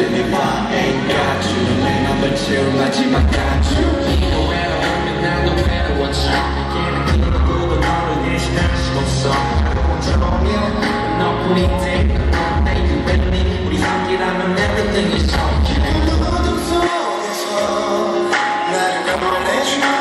give me my ain't got you. 내 맘을 채울 마지막 가축 이거 해라 오면 난너 better watch out 이게는 그거보다 너를 대신 할수 없어 혼자 보면 너뿐인데 나 이거 왠지 우리 함께라면 everything is okay 내 어둠 속에서 나를 감아내줘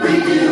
We do.